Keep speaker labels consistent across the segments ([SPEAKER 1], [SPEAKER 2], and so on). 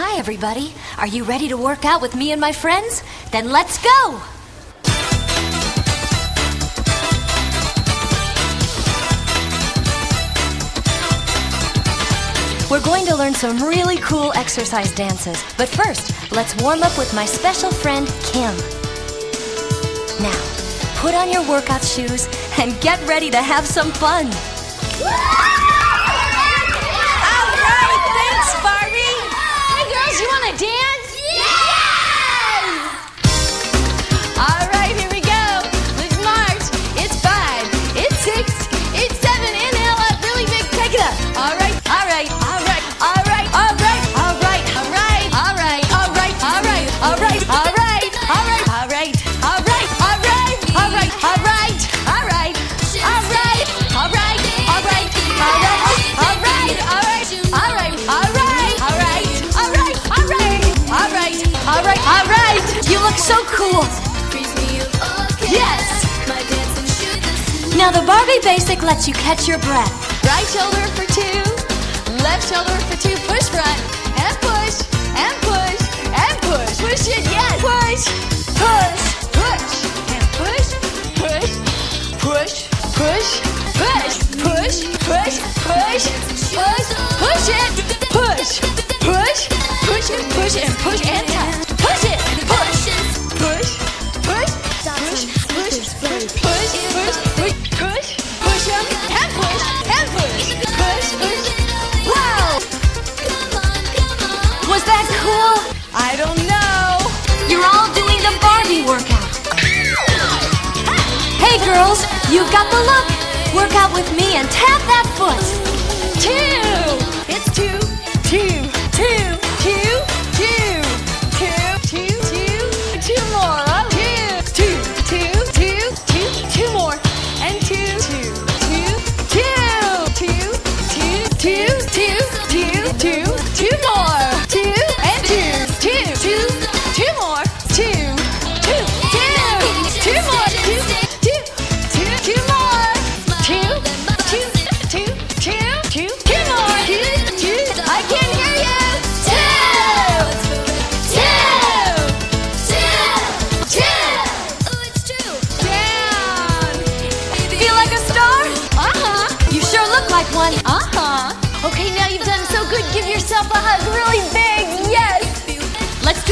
[SPEAKER 1] Hi, everybody. Are you ready to work out with me and my friends? Then let's go! We're going to learn some really cool exercise dances. But first, let's warm up with my special friend, Kim. Now, put on your workout shoes and get ready to have some fun. Look so cool.
[SPEAKER 2] Yes.
[SPEAKER 1] Now, the Barbie Basic lets you catch your breath.
[SPEAKER 2] Right shoulder for two, left shoulder for two. Push front and push and push and push. Push it, yes. Push, push, push and push, push, push, push, push, push, push, push, push, push it, push, push, push push and push and touch.
[SPEAKER 1] You've got the look. Work out with me and tap that foot.
[SPEAKER 2] Two. It's two,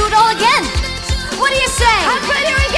[SPEAKER 1] do it all again. What do you say?
[SPEAKER 2] I'm.